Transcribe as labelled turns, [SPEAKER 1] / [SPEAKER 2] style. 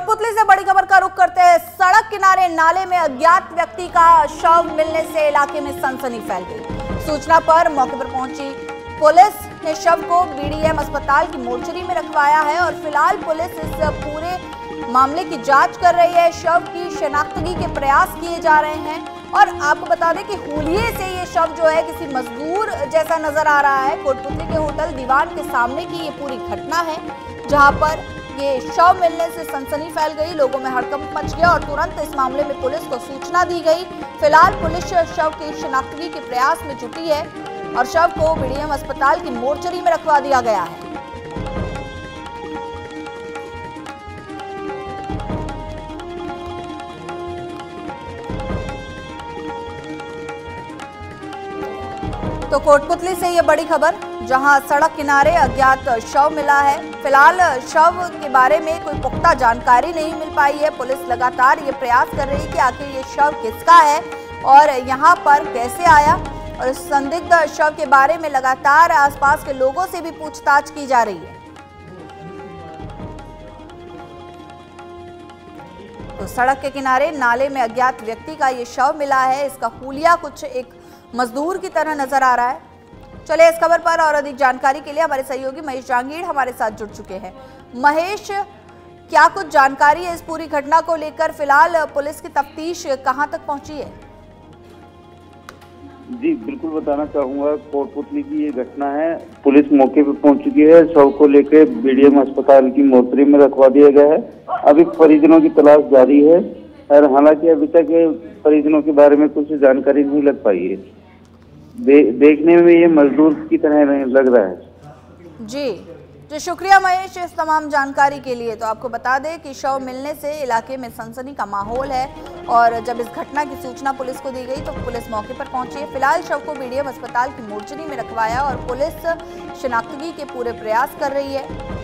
[SPEAKER 1] पुतली से बड़ी खबर का रुख करते हैं। सड़क किनारे नाले में अज्ञात व्यक्ति का शव मिलने से इलाके में सनसनी फैल गई। सूचना पर मौके पर पहुँची पुलिस ने शव को बीडीएम अस्पताल की मोर्चरी में रखवाया है और फ़िलहाल पुलिस इस पूरे मामले की जाँच कर रही है। शव की शनाख्तगी के प्रयास किए जा रहे हैं और आपको बता दें कि होलिये से ये शव जो है किसी मजदूर जैसा नज़र आ रहा है। कोटपुतली के होटल दीवान के सामने की ये पूरी घटना है, जहाँ पर ये शव मिलने से सनसनी फैल गई, लोगों में हड़कंप मच गया और तुरंत इस मामले में पुलिस को सूचना दी गई। फ़िलहाल पुलिस शव की शिनाख्तगी के प्रयास में जुटी है और शव को बीडीएम अस्पताल की मोर्चरी में रखवा दिया गया है। तो कोटपुतली से ये बड़ी खबर, जहाँ सड़क किनारे अज्ञात शव मिला है। फ़िलहाल शव के बारे में कोई पुख्ता जानकारी नहीं मिल पाई है। पुलिस लगातार ये प्रयास कर रही है कि आखिर ये शव किसका है और यहाँ पर कैसे आया? और संदिग्ध शव के बारे में लगातार आसपास के लोगों से भी पूछताछ की जा रही है। तो सड़क के किनारे नाले में अज्ञात व्यक्ति का ये शव मिला है। इसका हुलिया कुछ एक मजदूर की तरह नज़र आ रहा है। चले इस खबर पर और अधिक जानकारी के लिए हमारे सहयोगी महेश जांगीड़ हमारे साथ जुड़ चुके हैं। महेश, क्या कुछ जानकारी है इस पूरी घटना को लेकर? फ़िलहाल पुलिस की तफ्तीश कहाँ तक पहुँची है?
[SPEAKER 2] जी, बिल्कुल बताना चाहूँगा कोटपुतली की ये घटना है। पुलिस मौके पर पहुँच चुकी है। शव को लेकर बीडीएम अस्पताल की मोर्चरी में रखवा दिया गया है। अभी परिजनों की तलाश जारी है। और हालाँकि अभी तक परिजनों के बारे में कुछ जानकारी नहीं लग पाई है। दे, देखने में ये मजदूर की तरह लग रहा है।
[SPEAKER 1] जी जी शुक्रिया महेश इस तमाम जानकारी के लिए। तो आपको बता दें कि शव मिलने से इलाके में सनसनी का माहौल है और जब इस घटना की सूचना पुलिस को दी गई तो पुलिस मौके पर पहुँची। है फ़िलहाल शव को बीडीएम अस्पताल की मोर्चरी में रखवाया और पुलिस शिनाख्तगी के पूरे प्रयास कर रही है।